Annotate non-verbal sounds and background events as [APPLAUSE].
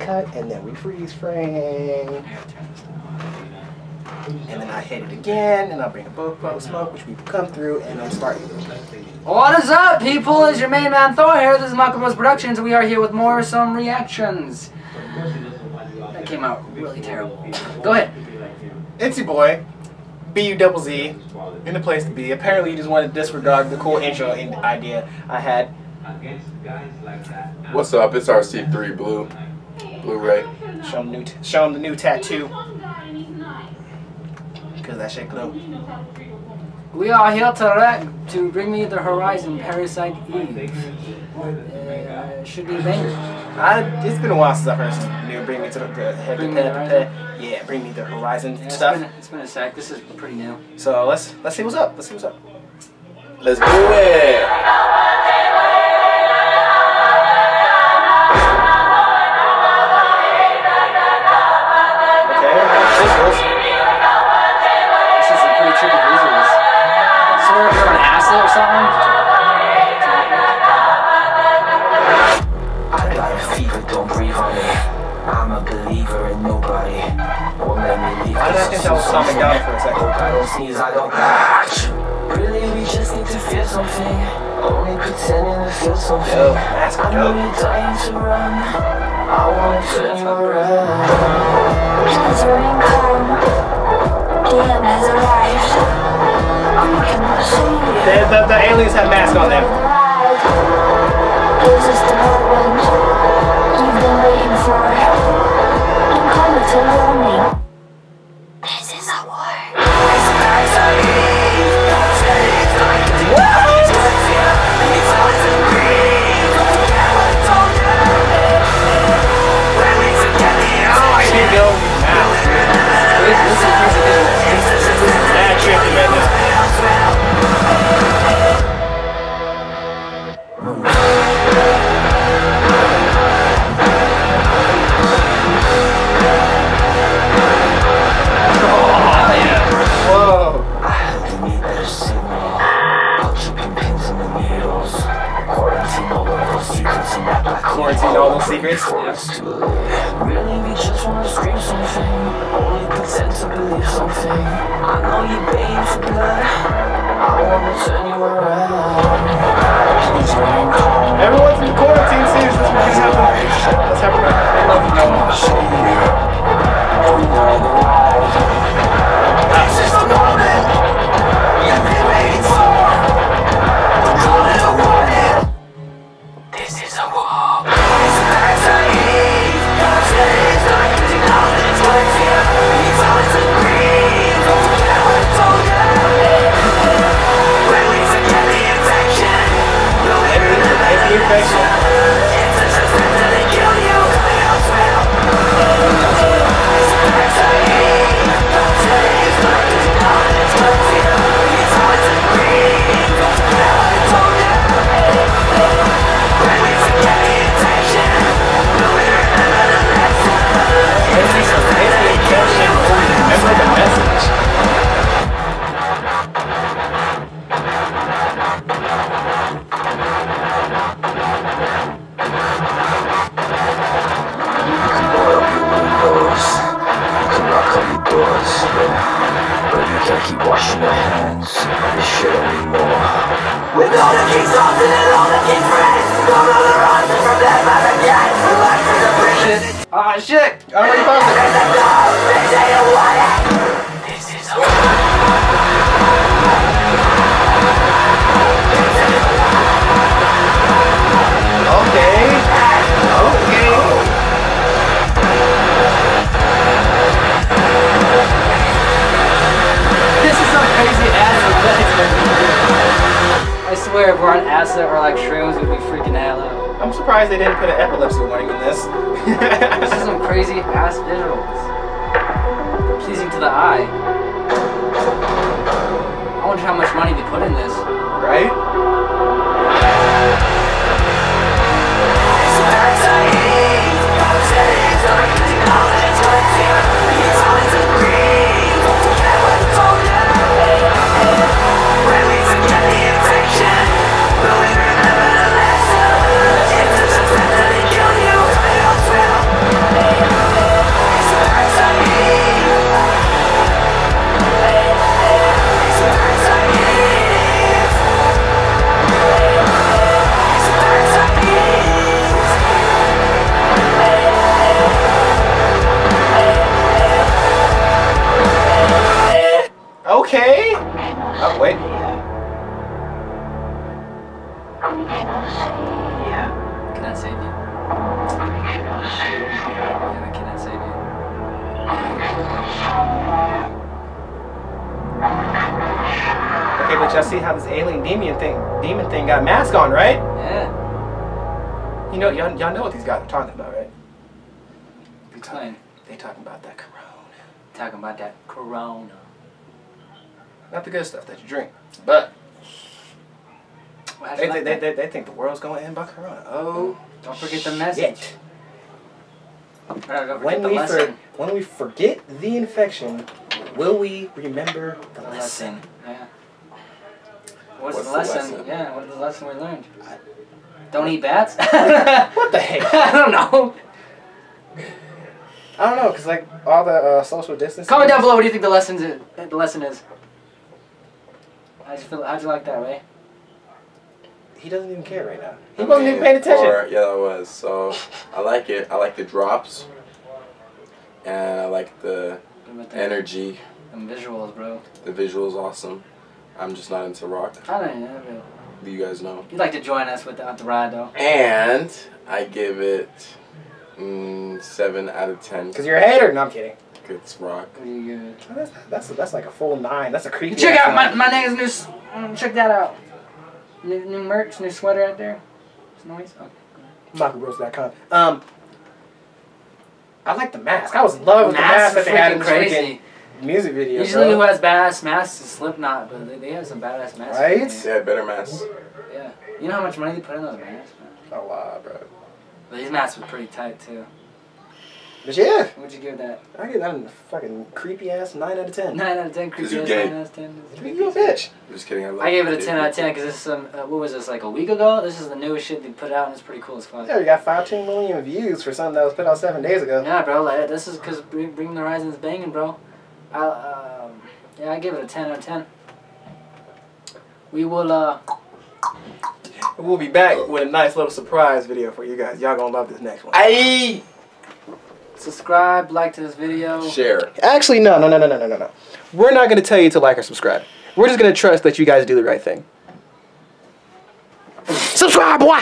and then we cut, and then we freeze frame. And then I hit it again, and I'll bring a boat of smoke, which we've come through, and then start. What is up, people? It's your main man Thor here. This is MakuBros Productions, we are here with more some reactions. That came out really terrible. Go ahead. It's your boy, B U double Z, in the place to be. Apparently, you just wanted to disregard the cool intro idea I had. What's up? It's RC3 Blue. Blu-ray. Show him, new show him the new tattoo. Because that shit glow. We are here to to bring me the Horizon Parasite Eve. Uh, should be a banger. I, it's been a while since I've heard some new Bring Me to the, the head Bring to Me the pet, Horizon? pet. Yeah, Bring Me the Horizon Yeah, it's stuff. been, it's been a sec. This is pretty new. So let's let's see what's up. Let's see what's up. Let's do it! Nobody. Won't let me leave. Why did I think that was Tom MacDonald for a second? I don't sneeze, I don't patch. Really, we just need to feel something. Only pretending to feel something. Yo, mask I know up. you're dying to run. I wanna turn you around. Gathering calm, the end has arrived. We cannot see The, the, the aliens have masks on them. I know you're begging for blood. I wanna turn you around. Your hands, this shit anymore. With all the kings often and all the king friends, don't know the runs from them out again. Life is a prison, Ah, shit! I already paused it. Swear, if we're on acid or like shrooms, we'd be freaking out. I'm surprised they didn't put an epilepsy warning in this. [LAUGHS] This is some crazy ass visuals. Pleasing to the eye. I wonder how much money they put in this. Okay, but y'all see how this alien demon thing, demon thing got a mask on, right? Yeah. You know, y'all, y'all know what these guys are talking about, right? They talking, they talking about that corona. Talking about that corona. Not the good stuff that you drink, but they, like they, they, they think the world's going to end by corona. Oh, Don't forget the message. forget When the we, lesson. for, when we forget the infection, will we remember the The lesson? lesson. Yeah. What's, What's the, the lesson? lesson? Yeah, what's the lesson we learned? Don't eat bats? [LAUGHS] What the heck? [LAUGHS] I don't know. I don't know, cause like all the uh, social distance. Comment down below what do you think the lessons is, the lesson is. How'd you feel how'd you like that, Ray? He doesn't even care right now. He I wasn't even mean, paying attention. or- yeah, that was. So I like it. I like the drops, and I like the What the, energy. them visuals, bro? The visuals are awesome. I'm just not into rock. I don't know. bro. Do you guys know? You'd like to join us with the, with the ride, though. And I give it mm, seven out of ten. Cause you're a hater. No, I'm kidding. It's rock. What do you give it? That's that's, that's like a full nine. That's a creepy. Check out my, nine. my nigga's new. mm, Check that out. New, new merch, new sweater out there. It's noise. Oh. MichaelBros.com. Um, I like the mask. I was in love with the mask are that they had in freaking the crazy. music video. Usually, bro. who has badass masks is Slipknot, but they, they have some badass masks. Right? They had better masks. Yeah. You know how much money they put in those masks, man? Oh wow, bro. But these masks were pretty tight too. But yeah, What'd you give that? I give that a fucking creepy ass nine out of ten. Nine out of ten. Creepy ass nine out of ten. You a bitch. I'm just kidding. I, love I gave it a 10 out of 10 because this is some, uh, what was this, like a week ago? This is the newest shit they put out and it's pretty cool as fuck. Yeah, we got 15 million views for something that was put out seven days ago. Yeah, bro, like, this is because Bring, Bring the Horizon's banging, bro. I, um, yeah, I give it a 10 out of 10. We will, uh, We'll be back with a nice little surprise video for you guys. Y'all gonna love this next one. Aye subscribe, like to this video. Share. Actually, no, no, no, no, no, no, no. We're not going to tell you to like or subscribe. We're just going to trust that you guys do the right thing. subscribe, boy!